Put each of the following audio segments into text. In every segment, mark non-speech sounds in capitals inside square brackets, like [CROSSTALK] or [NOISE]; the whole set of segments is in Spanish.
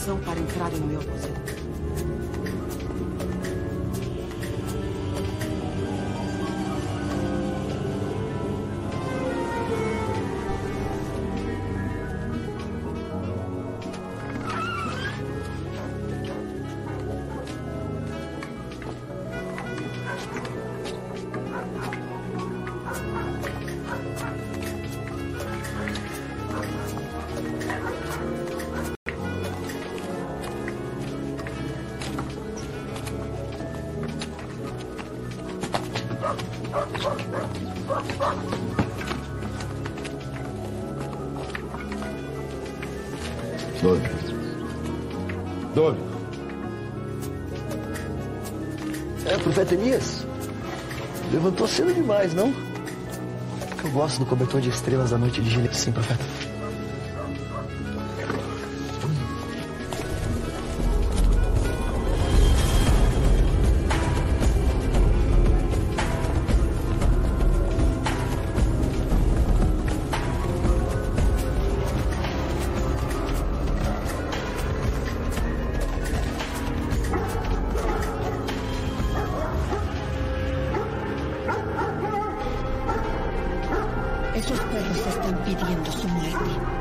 pensam que são para entrar no Elias. Levantou cedo demais, não? Eu gosto do cobertor de estrelas da noite de Gilete, sim, profeta.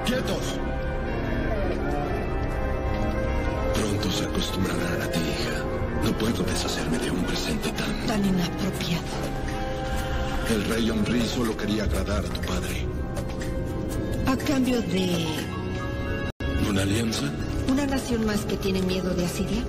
¡Quietos! Pronto se acostumbrarán a ti, hija. No puedo deshacerme de un presente tan... Tan inapropiado. El rey Omri solo quería agradar a tu padre. A cambio de ¿Una alianza? una nación más que tiene miedo de Asiria.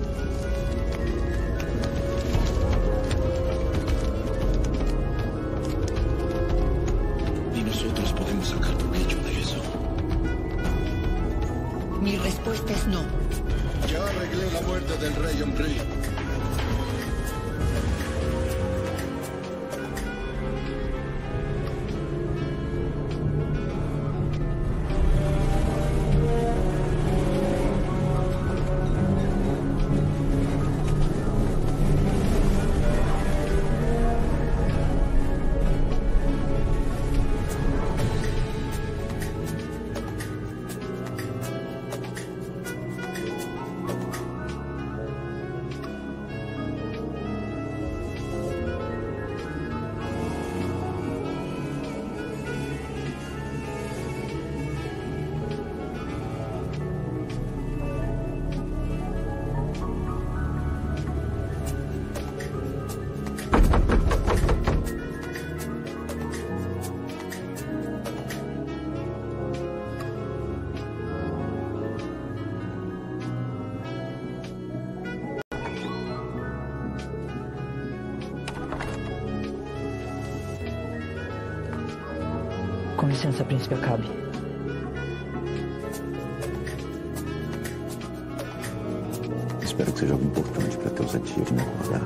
Príncipe Acabe. Espero que seja algo importante para teus antigos me acordar.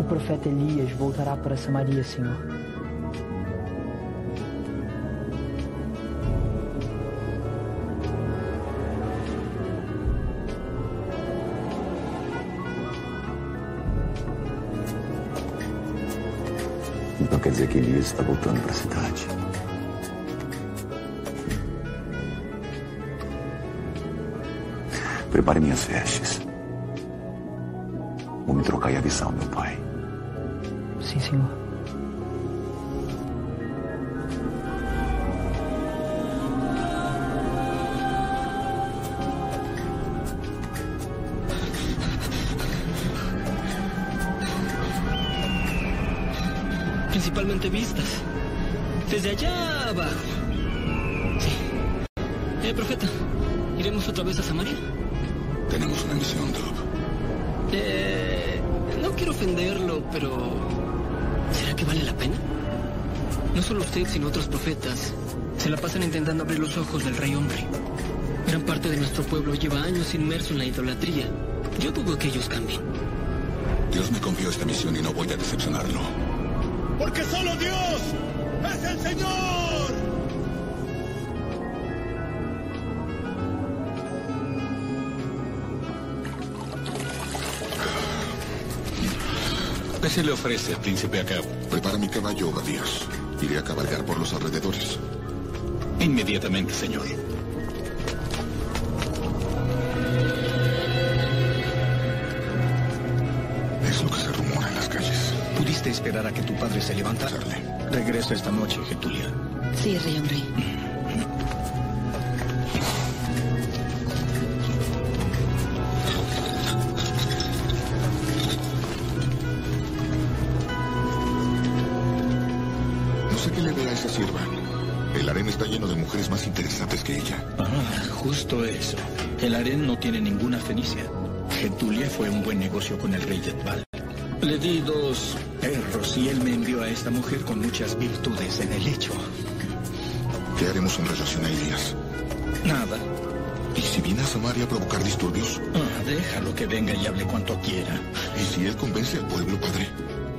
O profeta Elias voltará para Samaria, senhor. Dizer que Elias está voltando para a cidade. Prepare minhas vestes. Vou me trocar e avisar o meu pai. Sim, senhor. Vistas. Desde allá abajo. Sí. Eh, profeta, ¿iremos otra vez a Samaria? Tenemos una misión, Dob. Eh, no quiero ofenderlo, pero... ¿Será que vale la pena? No solo usted, sino otros profetas se la pasan intentando abrir los ojos del rey hombre. Gran parte de nuestro pueblo lleva años inmerso en la idolatría. Yo dudo que ellos cambien. Dios me confió esta misión y no voy a decepcionarlo. Porque solo Dios es el Señor. ¿Qué se le ofrece, príncipe Acab? Prepara mi caballo, Obadías. Iré a cabalgar por los alrededores. Inmediatamente, señor. Esperar a que tu padre se levantara. Regreso esta noche, Getulia. Sí, rey hombre. No sé qué le verá a esa sierva. El harén está lleno de mujeres más interesantes que ella. Ah, justo eso. El harén no tiene ninguna fenicia. Getulia fue un buen negocio con el rey Yetbal. Le di dos perros y él me envió a esta mujer con muchas virtudes en el lecho. ¿Qué haremos en relación a Elías? Nada. ¿Y si viene a Samaria a provocar disturbios? Ah, déjalo que venga y hable cuanto quiera. ¿Y si él convence al pueblo, padre?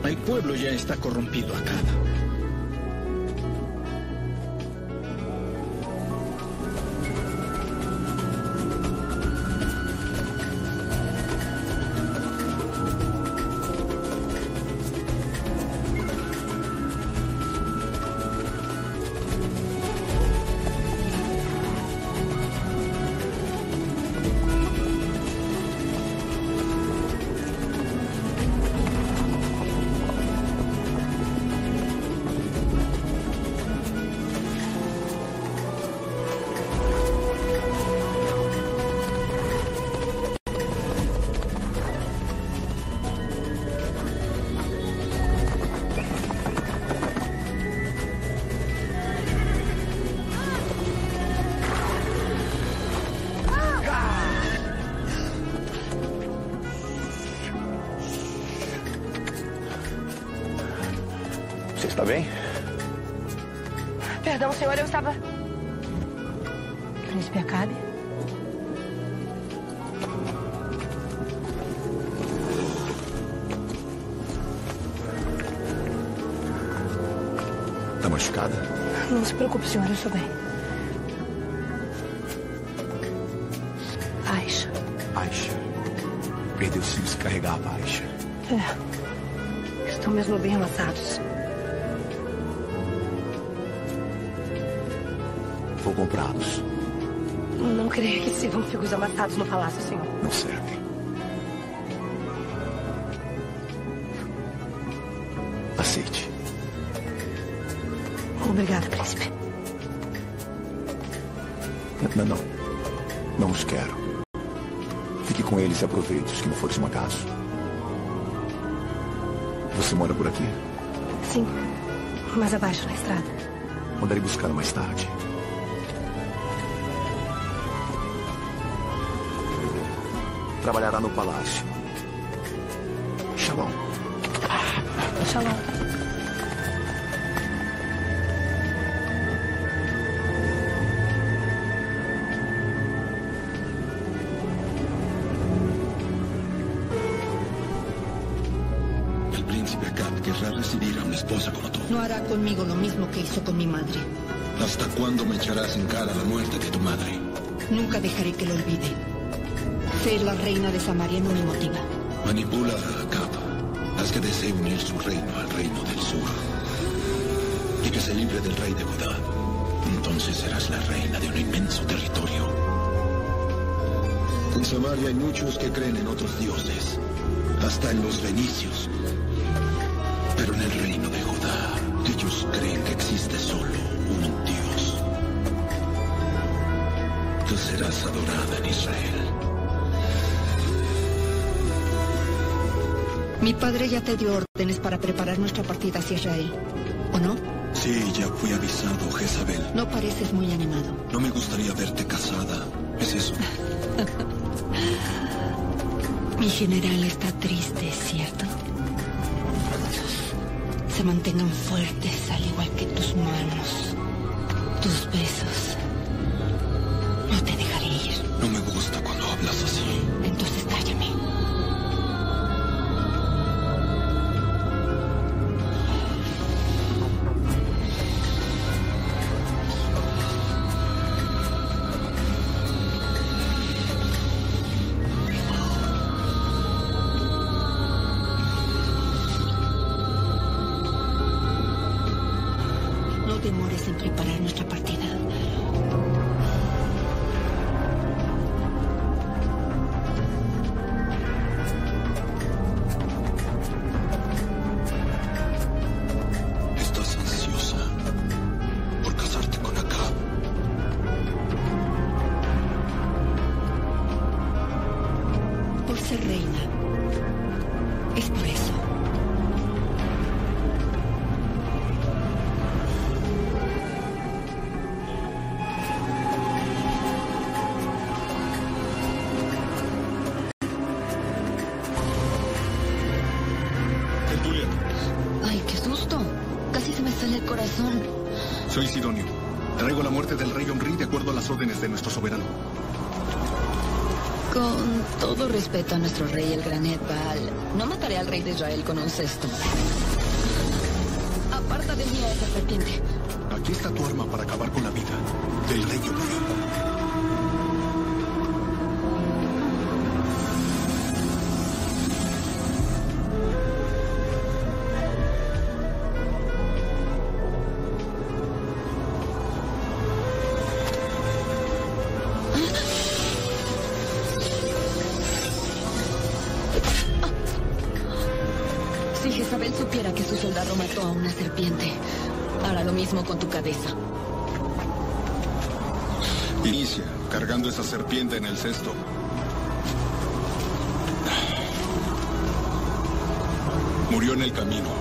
El pueblo ya está corrompido acá. senhora souber. Baixa. Baixa. Perdeu-se descarregar a baixa. É. Estão mesmo bem amassados. Vou comprá-los. Não creio que se vão figos amassados no palácio, Fique com eles e aproveite-os, que não for esmagados. Você mora por aqui? Sim. Mais abaixo na estrada. Mandarei buscá-la mais tarde. Trabalhará no palácio. Shalom. Shalom. Conmigo lo mismo que hizo con mi madre. ¿Hasta cuándo me echarás en cara la muerte de tu madre? Nunca dejaré que lo olvide. Ser la reina de Samaria no me motiva. Manipula a Acab. Haz que desee unir su reino al reino del sur. Y que se libre del rey de Judá. Entonces serás la reina de un inmenso territorio. En Samaria hay muchos que creen en otros dioses. Hasta en los fenicios. Mi padre ya te dio órdenes para preparar nuestra partida hacia Israel. ¿O no? Sí, ya fui avisado, Jezabel. No pareces muy animado. No me gustaría verte casada. ¿Es eso? [LAUGHS] Mi general está triste, ¿cierto? Se mantengan fuertes, al igual que tus manos, respeto a nuestro rey, el gran Ed Baal, no mataré al rey de Israel con un cesto. Aparta de mí a esa serpiente. Aquí está tu arma para acabar con la vida del rey. Cesto. Murió en el camino.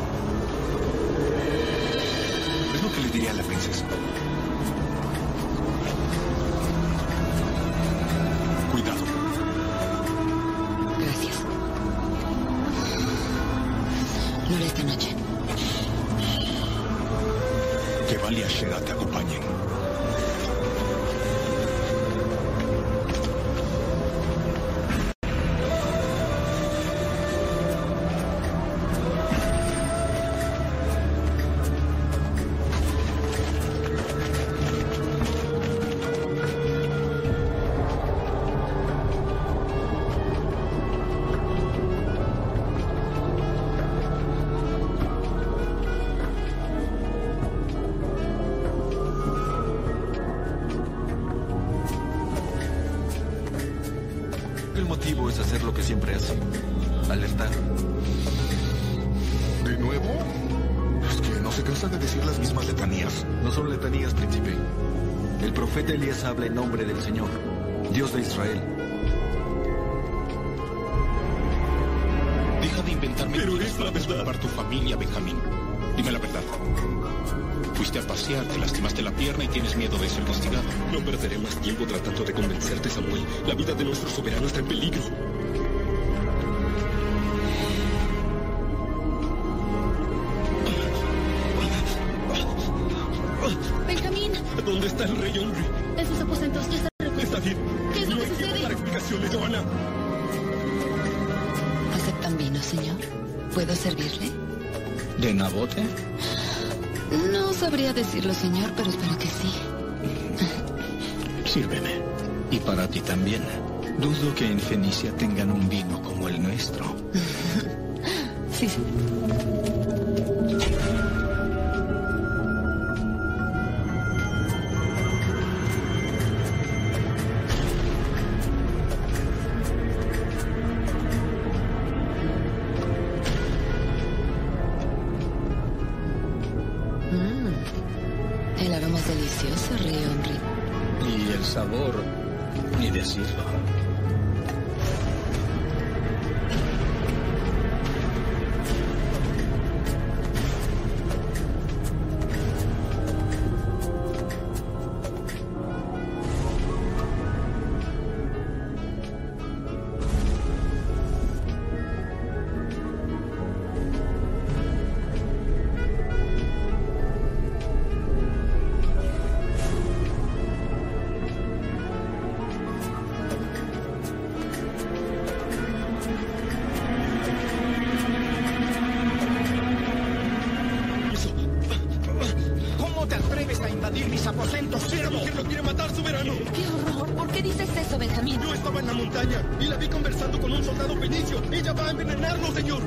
Lo que siempre hace. Alertar. ¿De nuevo? Es que no se cansa de decir las mismas letanías. No son letanías, príncipe. El profeta Elías habla en nombre del Señor, Dios de Israel. Deja de inventarme Pero es la para verdad. tu familia, Benjamín. Dime la verdad. Fuiste a pasear, te lastimaste la pierna y tienes miedo de ser castigado. No perderé más tiempo tratando de convencerte, Samuel. La vida de nuestro soberano está en peligro. Dudo que en Fenicia tengan un vino como el nuestro. Sí, sí. Aposentos, ¡La siervo? mujer lo quiere matar, soberano! ¡Qué horror! ¿Por qué dices eso, Benjamín? Yo estaba en la montaña y la vi conversando con un soldado fenicio. Ella va a envenenarlo, señor.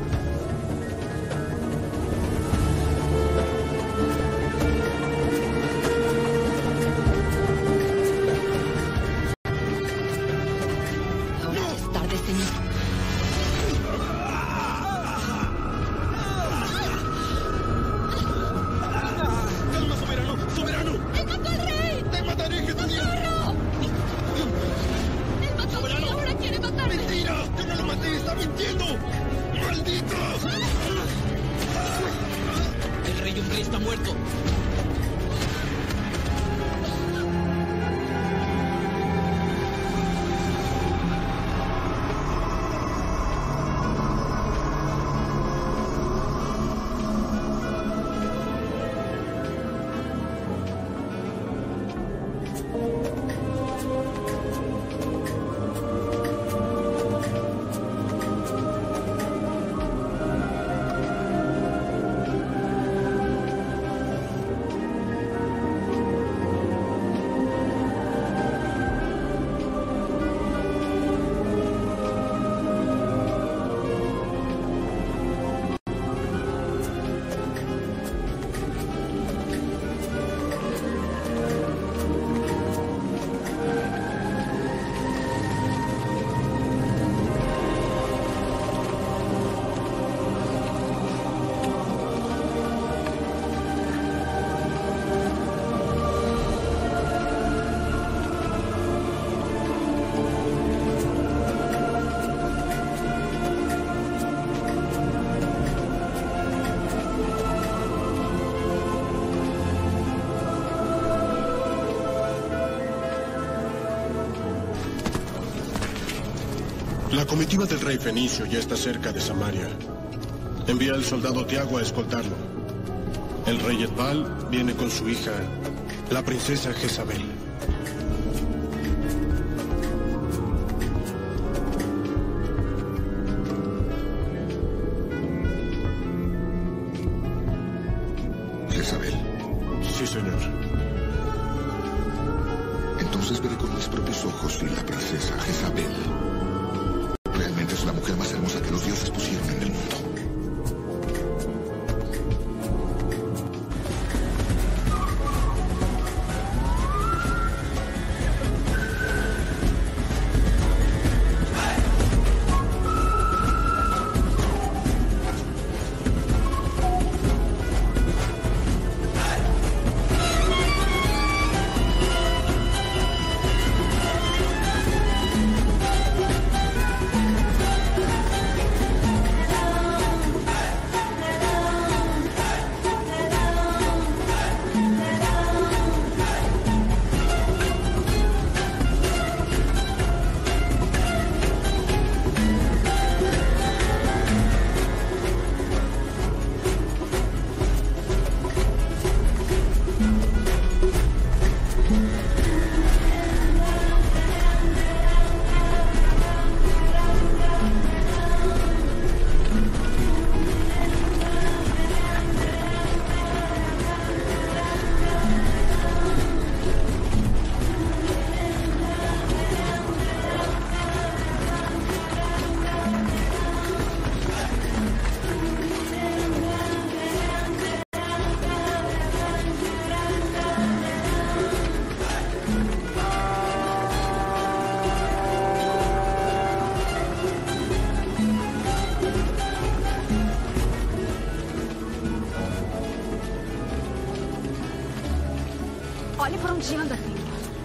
La comitiva del rey Fenicio ya está cerca de Samaria. Envía al soldado Tiago a escoltarlo. El rey Edbal viene con su hija, la princesa Jezabel.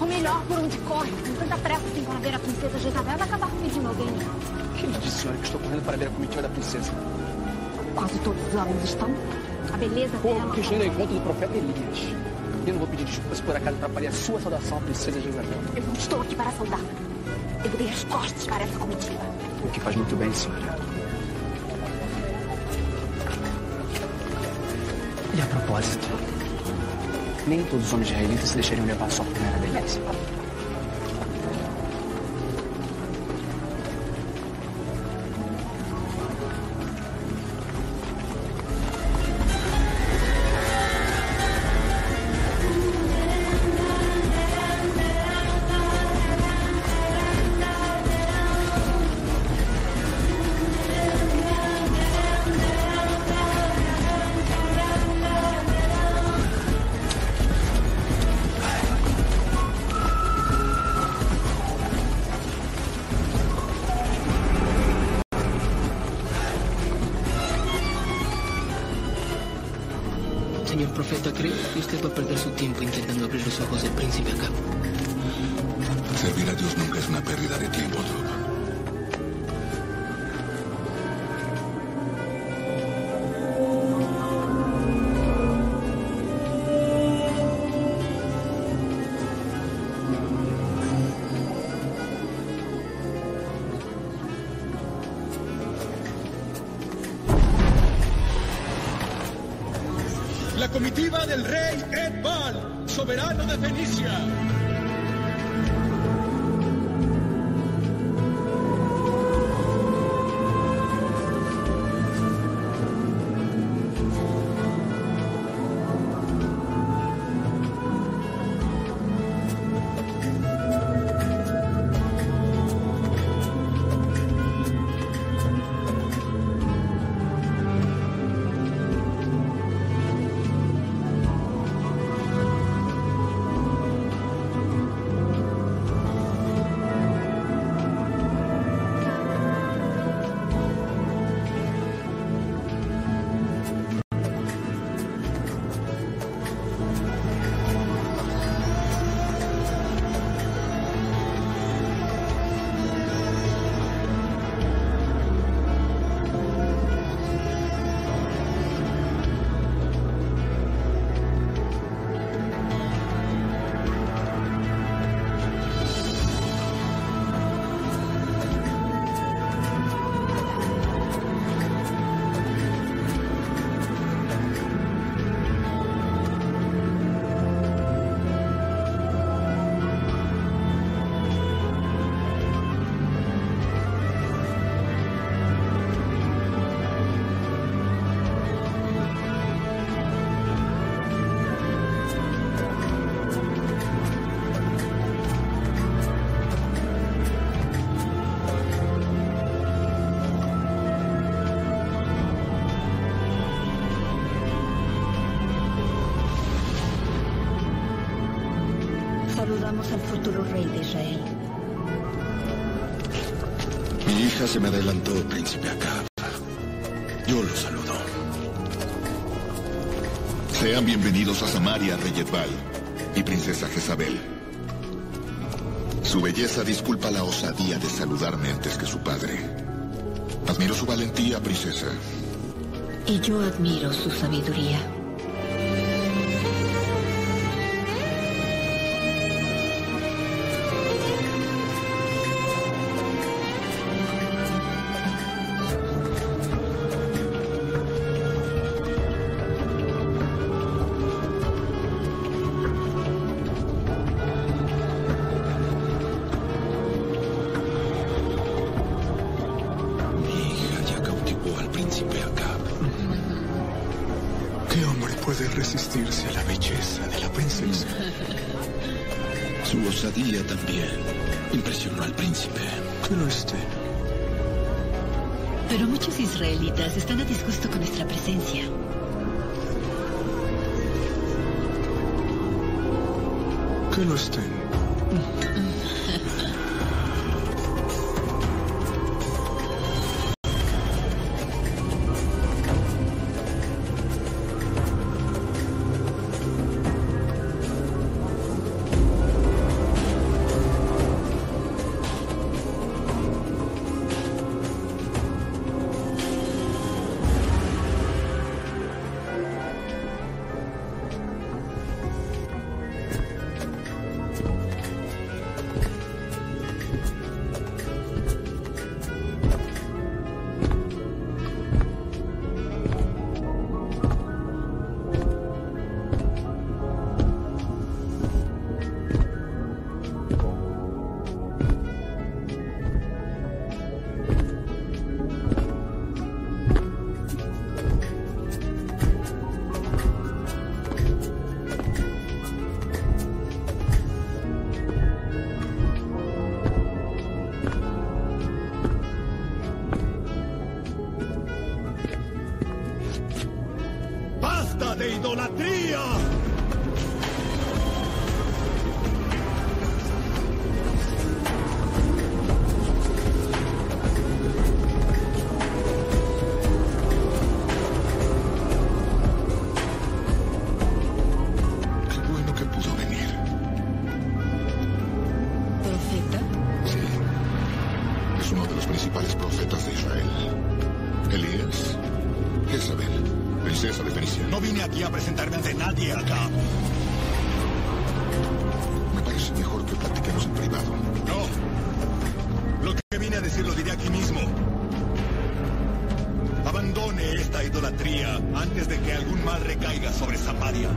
Ou melhor, por onde corre. Com tanta pressa assim para ver a princesa Jezabel, vai acabar pedindo alguém. Quem lhe disse, senhora, que estou correndo para ver a comitiva da princesa? Quase todos os homens estão. A beleza Pô, dela... porque estou indo ao encontro do profeta Elias. Eu não vou pedir desculpas por acaso atrapalhar a sua saudação à princesa Jezabel. Eu não estou aqui para saudar. Eu dei as costas para essa comitiva. O que faz muito bem, senhora. E a propósito, nem todos os homens israelitas se deixariam levar só por mera beleza. a Samaria, Reyetbal y princesa Jezabel. Su belleza disculpa la osadía de saludarme antes que su padre. Admiro su valentía, princesa. Y yo admiro su sabiduría. ¿Qué hombre puede resistirse a la belleza de la princesa? Su osadía también impresionó al príncipe. Pero este. Pero muchos israelitas están a disgusto con nuestra presencia. Que lo estén. Mm. abandone esta idolatría antes de que algún mal recaiga sobre Samaria.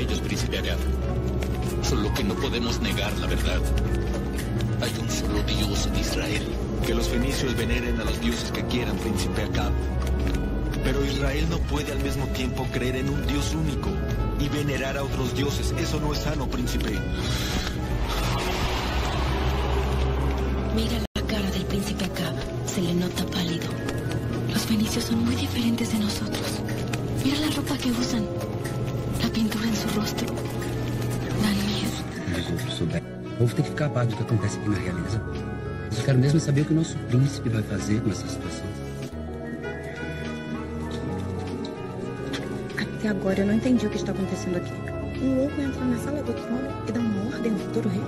Ellos, príncipe Agab. Solo que no podemos negar la verdad. Hay un solo Dios en Israel. Que los fenicios veneren a los dioses que quieran, príncipe Acab. Pero Israel no puede al mismo tiempo creer en un Dios único y venerar a otros dioses. Eso no es sano, príncipe. Mira acontece aqui na realeza. Mas eu quero mesmo saber o que o nosso príncipe vai fazer com essa situação. Até agora eu não entendi o que está acontecendo aqui. Um louco entra na sala do trono e dá uma ordem ao futuro rei.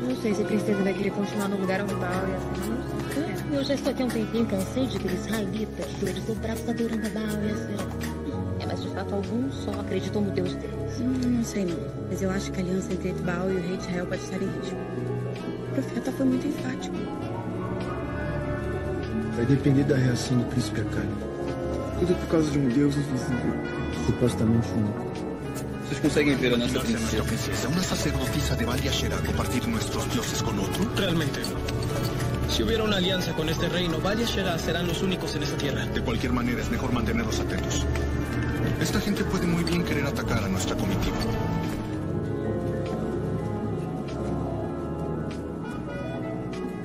Não sei se a princesa vai querer continuar no lugar onde tá e assim. Não sei. Eu já estou aqui há um tempinho, cansei de aqueles israelitas, eles dobrados adorando a Baal e de fato alguns só acreditam no Deus deles. Hum, não sei não, mas eu acho que a aliança entre Baal e o rei de Israel pode estar em risco. O profeta foi muito enfático. Vai depender da reação do príncipe Akali. Tudo por causa de um deus invisível, supostamente único. Vocês conseguem ver a nossa princesa? princesa, una sacerdotisa de Valia Shera compartir nuestros dioses con otro? Realmente. Si hubiera una alianza con este reino, Valia Shera serán los únicos en esta tierra. De cualquier manera, es mejor mantenernos atentos. Esta gente puede muy bien querer atacar a nuestra comitiva.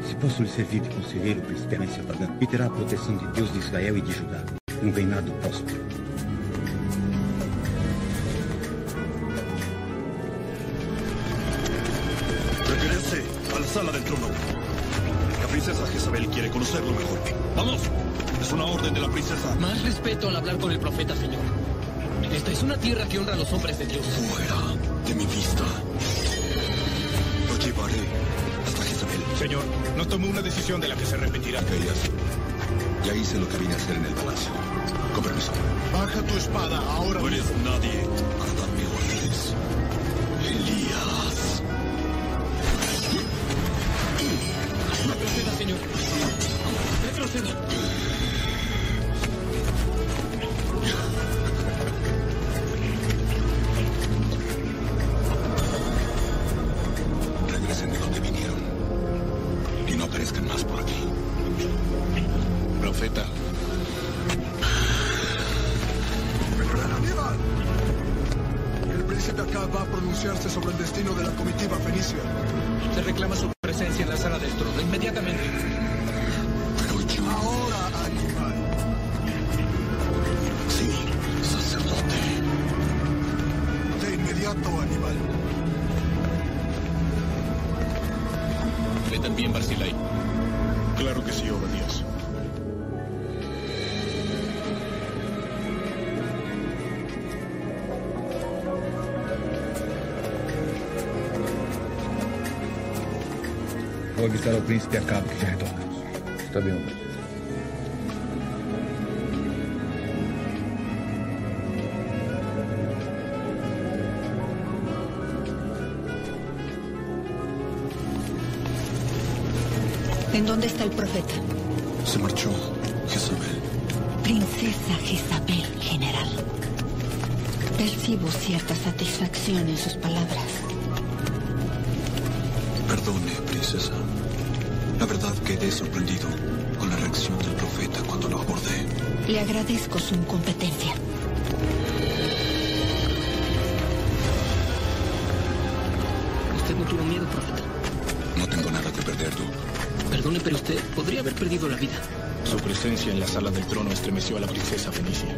Se posso lhe servir de conselheiro, príncipe Amécia Pagã, e terá a proteção de Deus de Israel e de Judá. Um reinado próspero. Retirarse a la sala del trono. La princesa Jezabel quiere conocerlo mejor. ¡Vamos! Es una orden de la princesa. Más respeto al hablar con el profeta, señor. Esta es una tierra que honra a los hombres de Dios. Fuera de mi vista. Lo llevaré hasta Jezabel. Señor, no tomé una decisión de la que se arrepentirá. Elías, ya hice lo que vine a hacer en el palacio. Con permiso. Baja tu espada ahora. No eres nadie para darme órdenes. Elías. Retroceda, señor. Retroceda. Ao príncipe Acabo que já retornamos. Está Obadias. ¿En dónde está el profeta? Se marchó Jezabel. Princesa Jezabel, general. Percibo cierta satisfacción en sus palabras. Quedé sorprendido con la reacción del profeta cuando lo abordé. Le agradezco su incompetencia. Usted no tuvo miedo, profeta. No tengo nada que perder, tú. Perdone, pero usted podría haber perdido la vida. Su presencia en la sala del trono estremeció a la princesa Fenicia.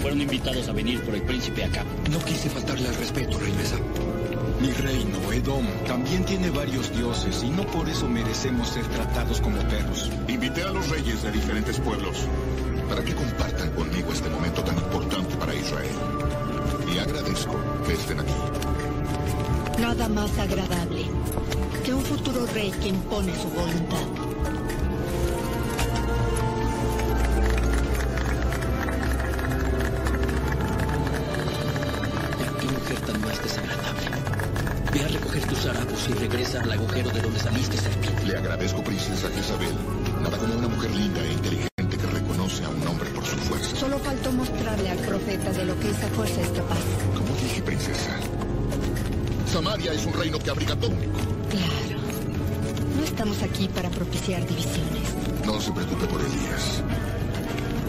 Fueron invitados a venir por el príncipe Acab. No quise faltarle al respeto, rey Mesa. Mi reino, Edom, también tiene varios dioses y no por eso merecemos ser tratados como perros. Invité a los reyes de diferentes pueblos para que compartan conmigo este momento tan importante para Israel. Y agradezco que estén aquí. Nada más agradable que un futuro rey que impone su voluntad. Esa fuerza es capaz. Como dije, princesa. Samaria es un reino que abriga todo. Claro. No estamos aquí para propiciar divisiones. No se preocupe por Elías.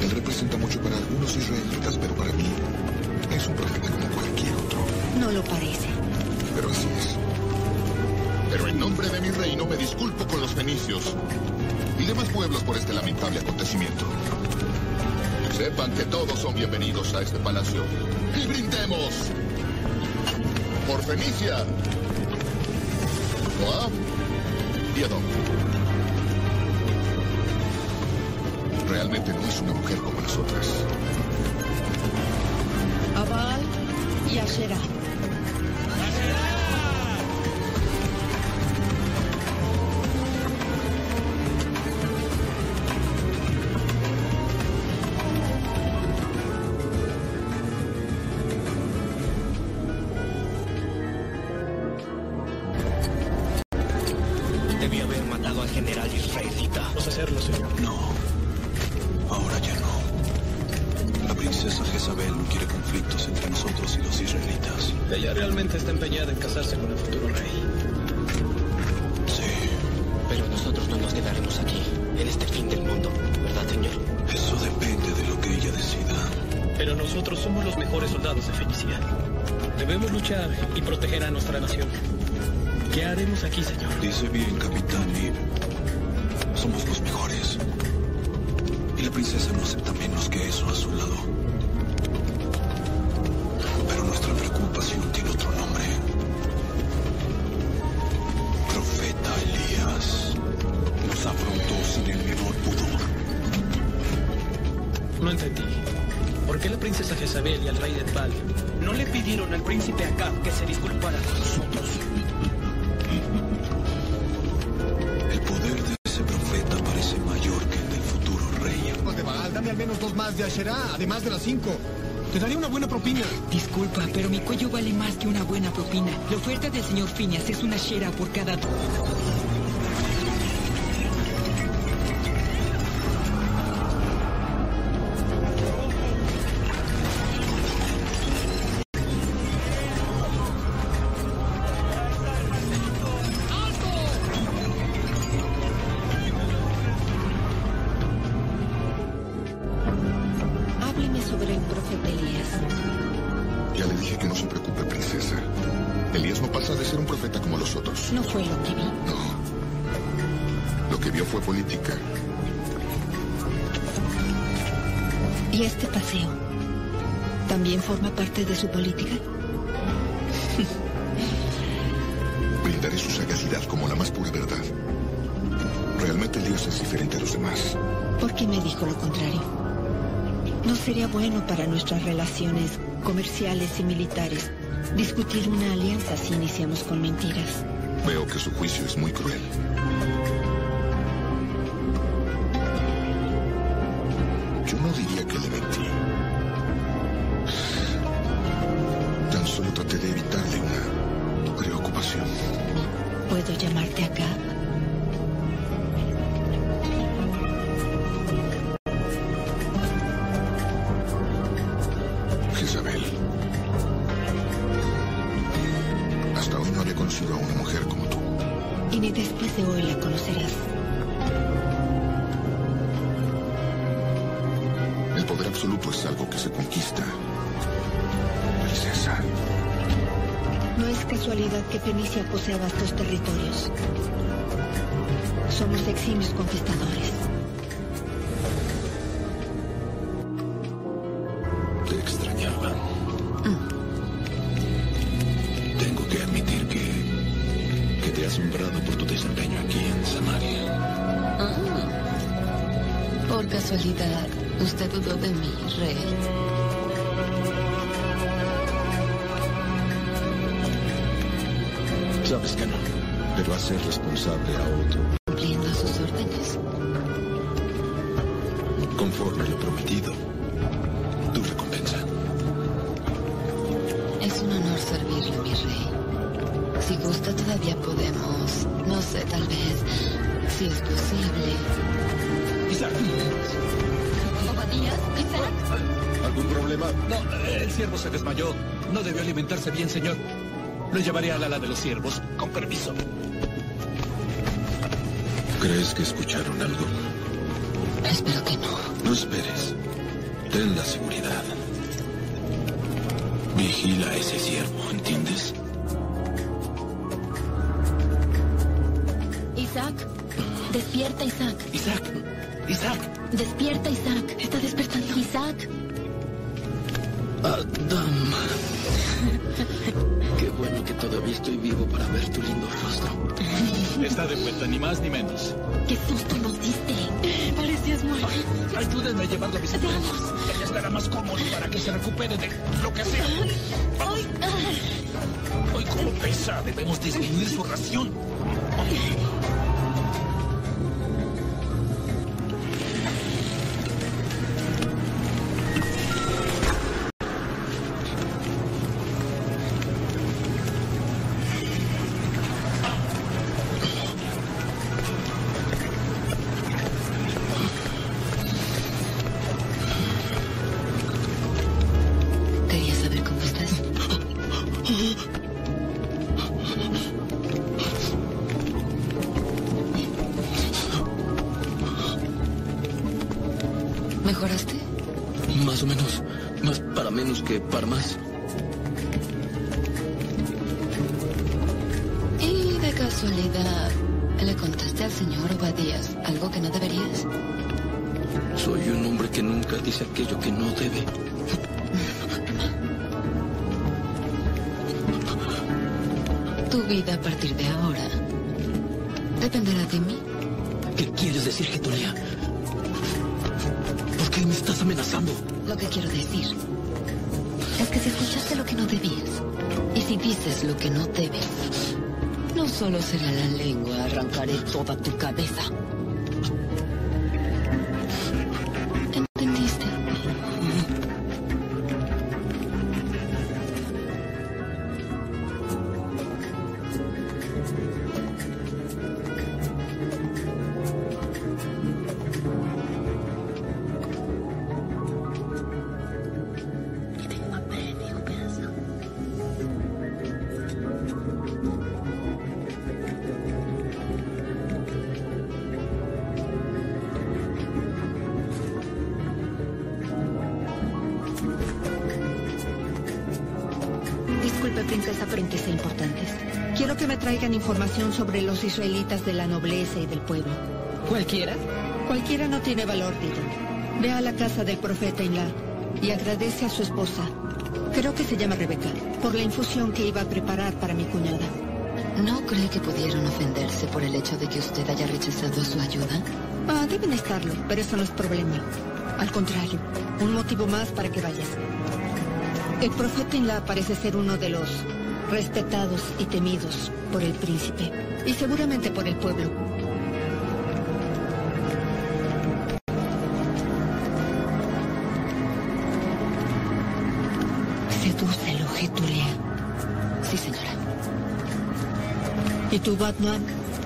Él representa mucho para algunos israelitas, pero para mí es un profeta como cualquier otro. No lo parece. Pero así es. Pero en nombre de mi reino me disculpo con los fenicios y demás pueblos por este lamentable acontecimiento. Sepan que todos son bienvenidos a este palacio. ¡Y brindemos! Por Fenicia, Moab y. Realmente no es una mujer como las otras. Además de las cinco. Te daría una buena propina. Disculpa, pero mi cuello vale más que una buena propina. La oferta del señor Phineas es una shera por cada... su política? [LAUGHS] Brindaré su sagacidad como la más pura verdad. Realmente Elías es diferente a los demás. ¿Por qué me dijo lo contrario? No sería bueno para nuestras relaciones comerciales y militares discutir una alianza si iniciamos con mentiras. Veo que su juicio es muy cruel. Despierta, Isaac. Isaac. Isaac. Despierta, Isaac. Está despertando. Isaac. Adam. [LAUGHS] Qué bueno que todavía estoy vivo para ver tu lindo rostro. Está de vuelta, ni más ni menos. ¿Qué susto nos diste? Parecías muerto. Ayúdenme a llevarlo a mis enfermos. Ella estará más cómodo para que se recupere de lo que sea. Ay, ay. Hoy como pesa, debemos disminuir su ración. E importantes. Quiero que me traigan información sobre los israelitas de la nobleza y del pueblo. ¿Cualquiera? Cualquiera no tiene valor, Dido. Ve a la casa del profeta Inla y agradece a su esposa, creo que se llama Rebeca, por la infusión que iba a preparar para mi cuñada. ¿No cree que pudieron ofenderse por el hecho de que usted haya rechazado su ayuda? Ah, deben estarlo, pero eso no es problema. Al contrario, un motivo más para que vayas. El profeta Inla parece ser uno de los respetados y temidos por el príncipe y seguramente por el pueblo. Sedúcelo, Getulia. Sí, señora. ¿Y tú, Batman?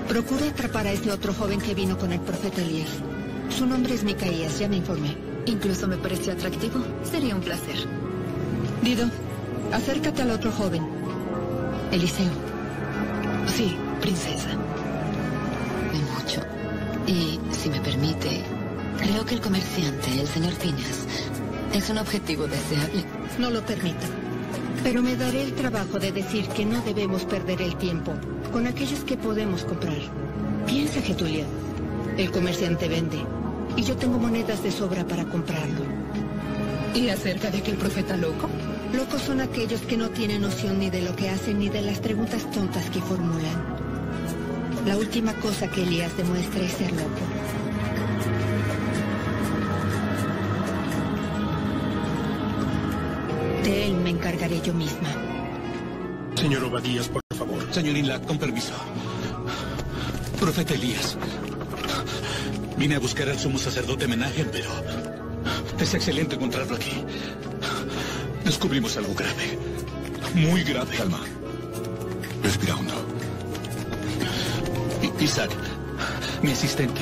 Procura atrapar a ese otro joven que vino con el profeta Elías. Su nombre es Micaías, ya me informé. Incluso me pareció atractivo. Sería un placer. Dido, acércate al otro joven. Eliseo. Sí, princesa. De mucho. Y, si me permite, creo que el comerciante, el señor Phineas, Es un objetivo deseable. No lo permito. Pero me daré el trabajo de decir que no debemos perder el tiempo con aquellos que podemos comprar. Piensa, Getulia. El comerciante vende. Y yo tengo monedas de sobra para comprarlo. ¿Y acerca de aquel profeta loco? Locos son aquellos que no tienen noción ni de lo que hacen ni de las preguntas tontas que formulan. La última cosa que Elías demuestra es ser loco. De él me encargaré yo misma. Señor Obadías, por favor. Señor Inlat, con permiso. Profeta Elías. Vine a buscar al sumo sacerdote Menahem, pero es excelente encontrarlo aquí. Descubrimos algo grave. Muy grave. Calma. Respira hondo. Isaac, mi asistente.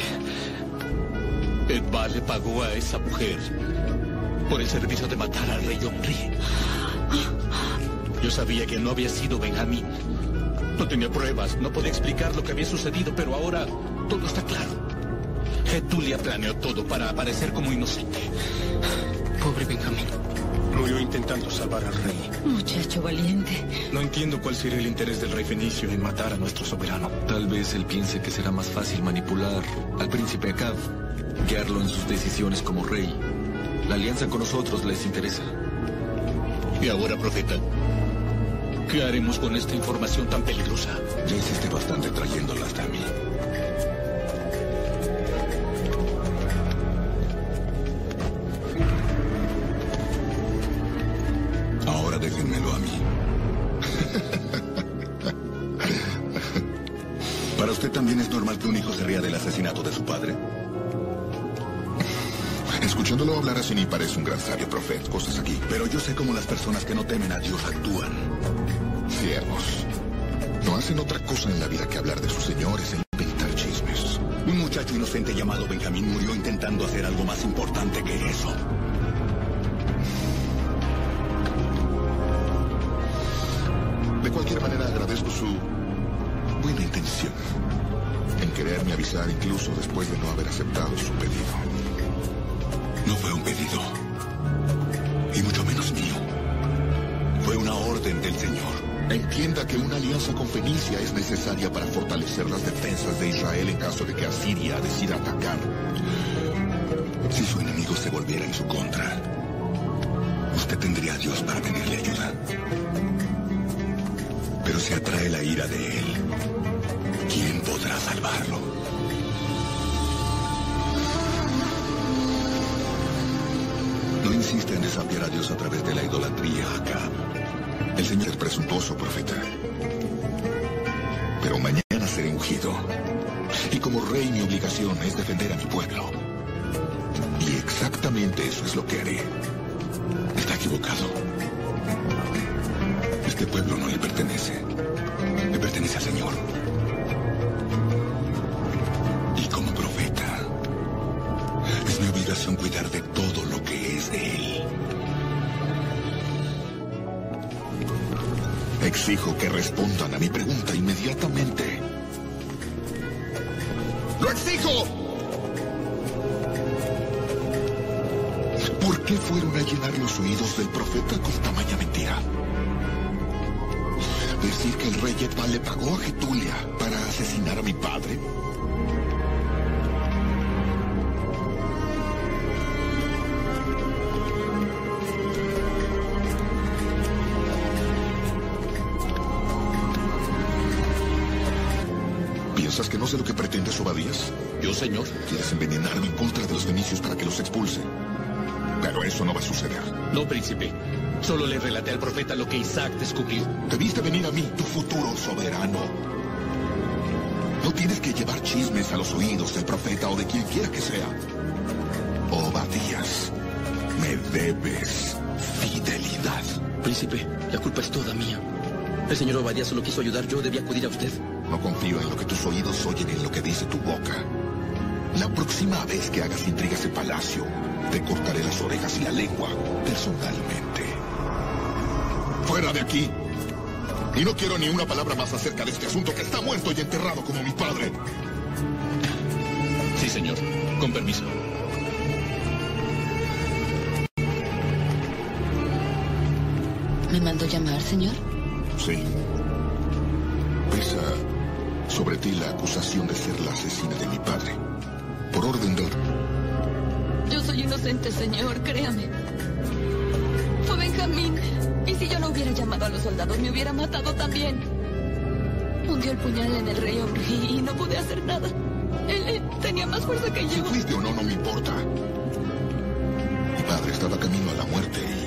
Edba le pagó a esa mujer por el servicio de matar al rey Omri. Yo sabía que no había sido Benjamín. No tenía pruebas, no podía explicar lo que había sucedido, pero ahora todo está claro. Getulia planeó todo para aparecer como inocente. Pobre Benjamín. Murió intentando salvar al rey. Muchacho valiente. No entiendo cuál sería el interés del rey fenicio en matar a nuestro soberano. Tal vez él piense que será más fácil manipular al príncipe Acab, guiarlo en sus decisiones como rey. La alianza con nosotros les interesa. Y ahora, profeta, ¿qué haremos con esta información tan peligrosa? Ya hiciste bastante trayéndola hasta mí. Personas que no temen a Dios actúan. Siervos. No hacen otra cosa en la vida que hablar de sus señores e inventar chismes. Un muchacho inocente llamado Benjamín murió intentando hacer algo más importante que eso. De cualquier manera, agradezco su buena intención en quererme avisar incluso después de no haber aceptado su pedido. No fue un pedido. Entienda que una alianza con Fenicia es necesaria para fortalecer las defensas de Israel en caso de que Asiria decida atacar. Si su enemigo se volviera en su contra, usted tendría a Dios para pedirle ayuda. Pero si atrae la ira de él, ¿quién podrá salvarlo? No insiste en desafiar a Dios a través de la idolatría acá. El Señor es presuntuoso, profeta. Pero mañana seré ungido. Y como rey mi obligación es defender a mi pueblo. Y exactamente eso es lo que haré. Está equivocado. Este pueblo no le pertenece. Le pertenece al Señor. Y como profeta, es mi obligación cuidar de Exijo que respondan a mi pregunta inmediatamente. ¡Lo exijo! ¿Por qué fueron a llenar los oídos del profeta con tamaña mentira? ¿Decir que el rey Etbal le pagó a Getulia para asesinar a mi padre? ¿Piensas que no sé lo que pretendes, Obadías? Yo, señor. ¿Quieres envenenarme en contra de los fenicios para que los expulse? Pero eso no va a suceder. No, príncipe. Solo le relaté al profeta lo que Isaac descubrió. Debiste venir a mí, tu futuro soberano. No tienes que llevar chismes a los oídos del profeta o de quien quiera que sea. Obadías, me debes fidelidad. Príncipe, la culpa es toda mía. El señor Obadía solo quiso ayudar, yo debía acudir a usted. No confío en lo que tus oídos oyen y en lo que dice tu boca. La próxima vez que hagas intrigas en palacio, te cortaré las orejas y la lengua personalmente. ¡Fuera de aquí! Y no quiero ni una palabra más acerca de este asunto que está muerto y enterrado como mi padre. Sí, señor. Con permiso. ¿Me mandó llamar, señor? Sí. Pesa sobre ti la acusación de ser la asesina de mi padre. Por orden del... Yo soy inocente, señor, créame. Fue Benjamín. Y si yo no hubiera llamado a los soldados, me hubiera matado también. Hundió el puñal en el rey hombre y no pude hacer nada. Él tenía más fuerza que yo. Si fuiste o no, no me importa. Mi padre estaba camino a la muerte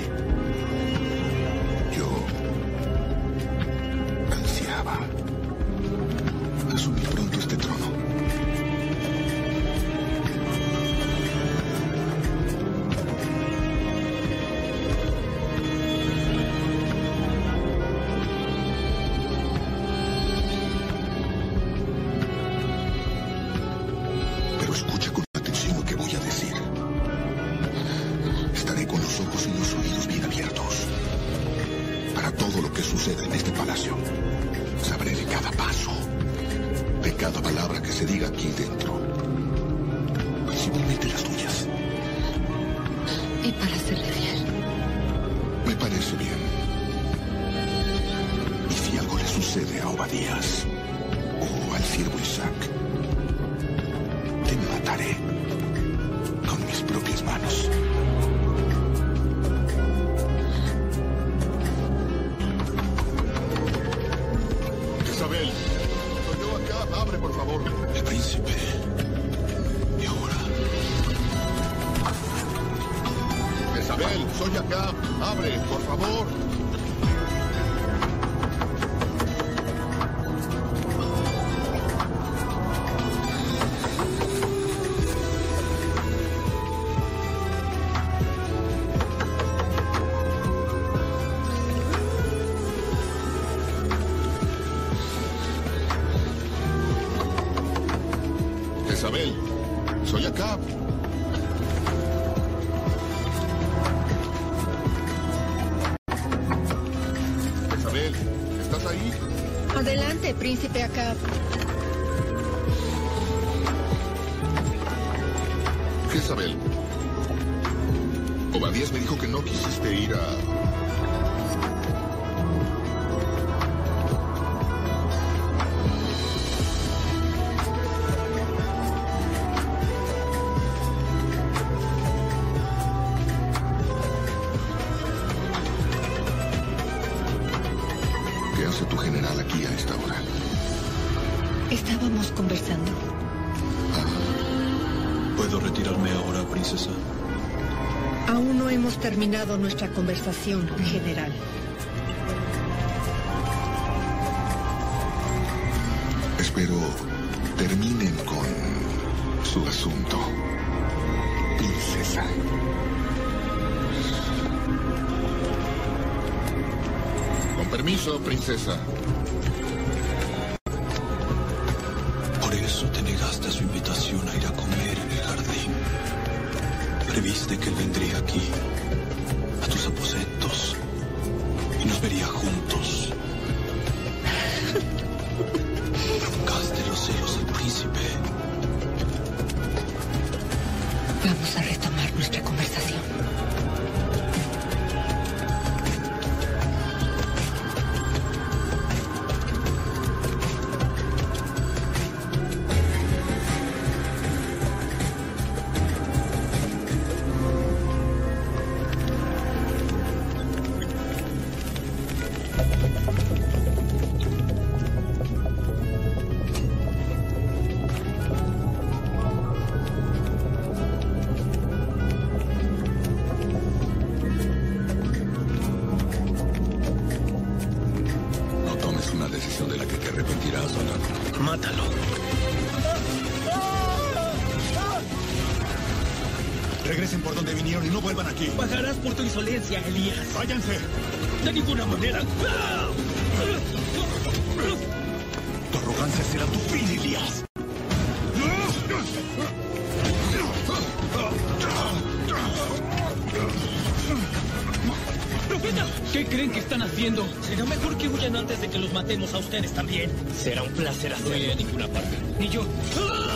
Jezabel. Obadías me dijo que no quisiste ir a... conversación, general. Espero terminen con su asunto, princesa. Con permiso, princesa. Será mejor que huyan antes de que los matemos a ustedes también. Será un placer hacerlo. No iré a ninguna parte. Ni yo. Cobarde.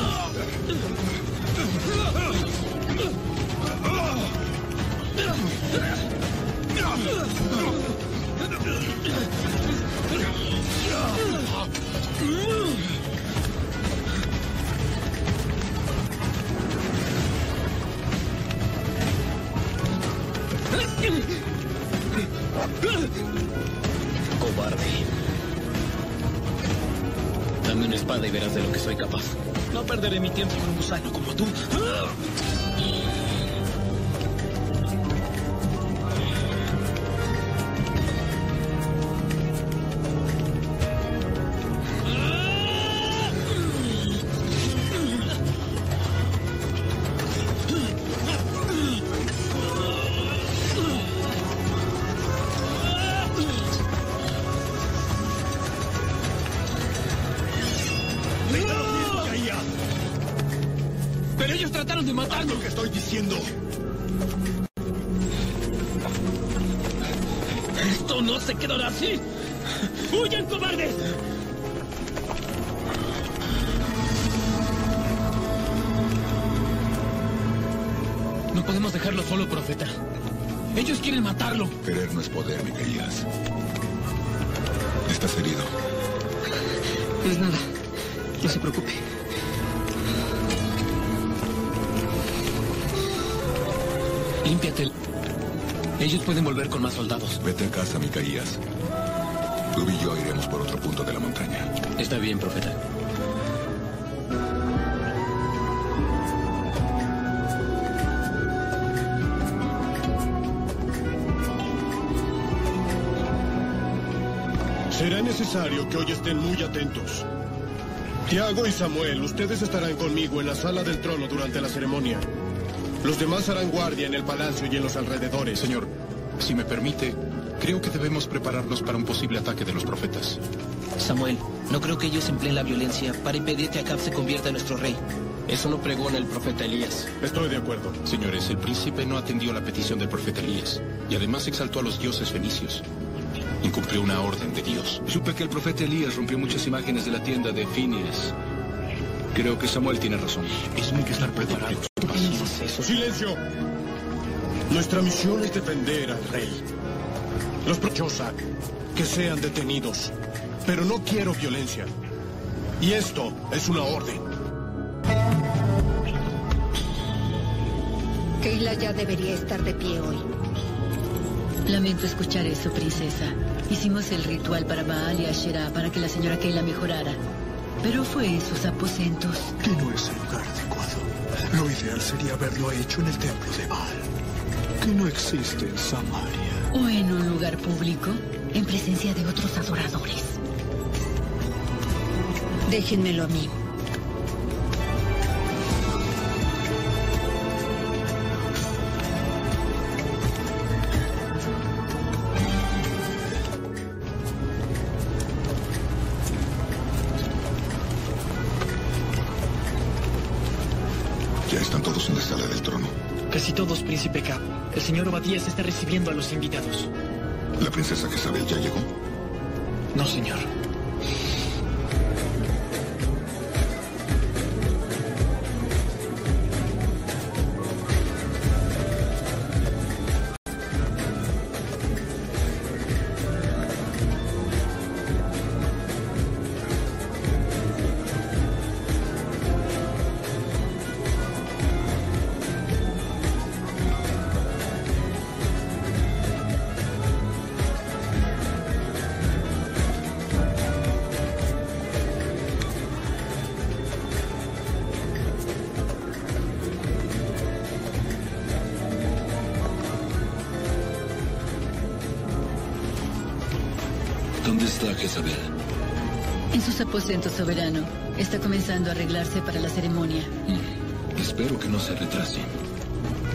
Será necesario que hoy estén muy atentos. Tiago y Samuel, ustedes estarán conmigo en la sala del trono durante la ceremonia. Los demás harán guardia en el palacio y en los alrededores. Señor, si me permite, creo que debemos prepararnos para un posible ataque de los profetas. Samuel, no creo que ellos empleen la violencia para impedir que Acab se convierta en nuestro rey. Eso no pregona el profeta Elías. Estoy de acuerdo. Señores, el príncipe no atendió la petición del profeta Elías y además exaltó a los dioses fenicios. Incumplió una orden de Dios. Supe que el profeta Elías rompió muchas imágenes de la tienda de Phineas. Creo que Samuel tiene razón. Es hay que estar preparados. ¡Silencio! Nuestra misión es defender al rey. Los prochosa que sean detenidos. Pero no quiero violencia. Y esto es una orden. Keila ya debería estar de pie hoy. Lamento escuchar eso, princesa. Hicimos el ritual para Baal y Asherah para que la señora Keila mejorara. Pero fue en sus aposentos. Que no es el lugar adecuado. Lo ideal sería haberlo hecho en el templo de Baal. Que no existe en Samaria. O en un lugar público, en presencia de otros adoradores. Déjenmelo a mí. Obadías está recibiendo a los invitados. ¿La princesa Jezabel ya llegó? No, señor. ¿Dónde está Jezabel? En sus aposentos, soberano. Está comenzando a arreglarse para la ceremonia. Espero que no se retrase.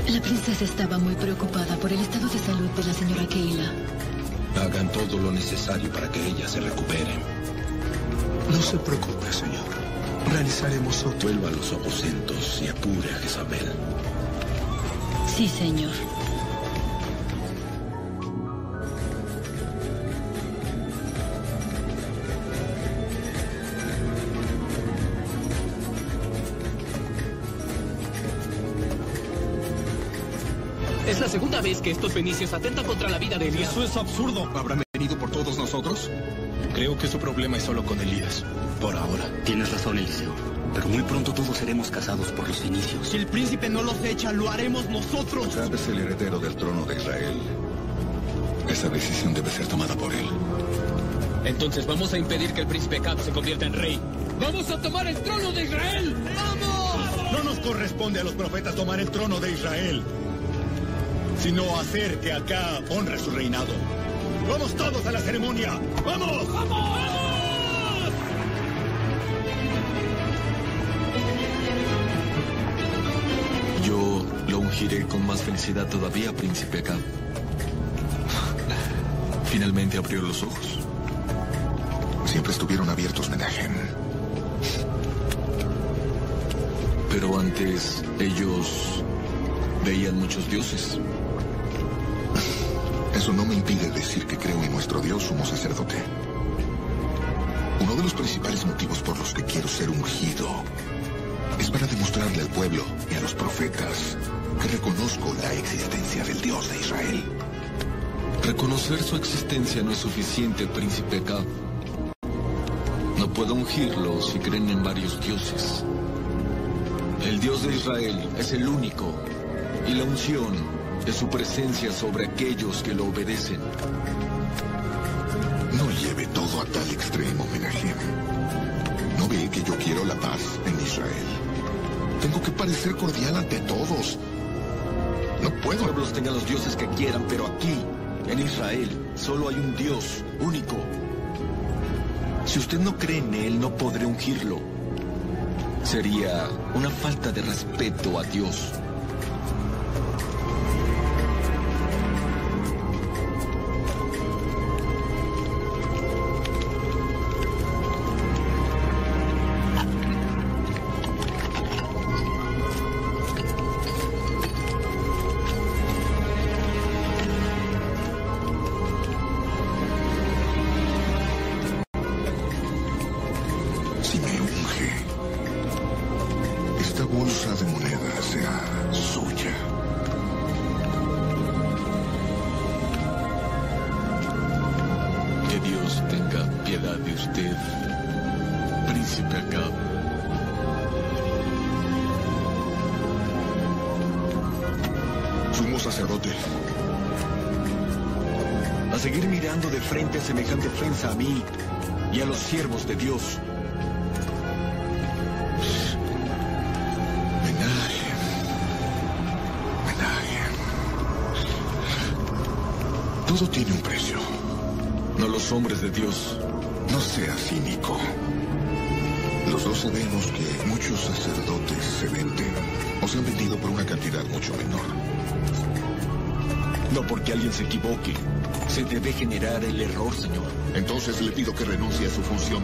La princesa estaba muy preocupada por el estado de salud de la señora Keila. Hagan todo lo necesario para que ella se recupere. No se preocupe, señor. Realizaremos otro. Vuelva a los aposentos y apure a Jezabel. Sí, señor. Que estos fenicios atentan contra la vida de Elías. Eso es absurdo. ¿Habrán venido por todos nosotros? Creo que su problema es solo con Elías. Por ahora. Tienes razón, Eliseo. Pero muy pronto todos seremos cazados por los fenicios. Si el príncipe no los echa, lo haremos nosotros. Acab es el heredero del trono de Israel. Esa decisión debe ser tomada por él. Entonces vamos a impedir que el príncipe Cap se convierta en rey. ¡Vamos a tomar el trono de Israel! ¡Vamos! No nos corresponde a los profetas tomar el trono de Israel, sino hacer que acá honre su reinado. ¡Vamos todos a la ceremonia! ¡Vamos! ¡Vamos! Yo lo ungiré con más felicidad todavía, príncipe Acab. Finalmente abrió los ojos. Siempre estuvieron abiertos, Menahem. Pero antes ellos veían muchos dioses. Eso no me impide decir que creo en nuestro Dios sumo sacerdote. Uno de los principales motivos por los que quiero ser ungido es para demostrarle al pueblo y a los profetas que reconozco la existencia del Dios de Israel. Reconocer su existencia no es suficiente, príncipe Cab. No puedo ungirlo si creen en varios dioses. El Dios de Israel es el único y la unción es su presencia sobre aquellos que lo obedecen. No lleve todo a tal extremo, Menahem. ¿No ve que yo quiero la paz en Israel? Tengo que parecer cordial ante todos. No puedo. Los pueblos tengan los dioses que quieran, pero aquí, en Israel, solo hay un Dios único. Si usted no cree en él, no podré ungirlo. Sería una falta de respeto a Dios.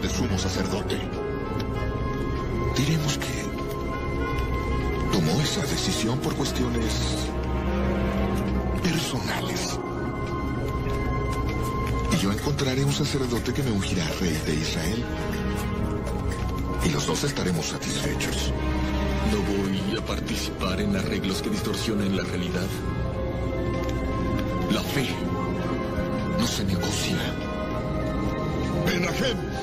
De sumo sacerdote. Diremos que tomó esa decisión por cuestiones personales. Y yo encontraré un sacerdote que me ungirá rey de Israel. Y los dos estaremos satisfechos. No voy a participar en arreglos que distorsionen la realidad. La fe no se negocia. Menahem,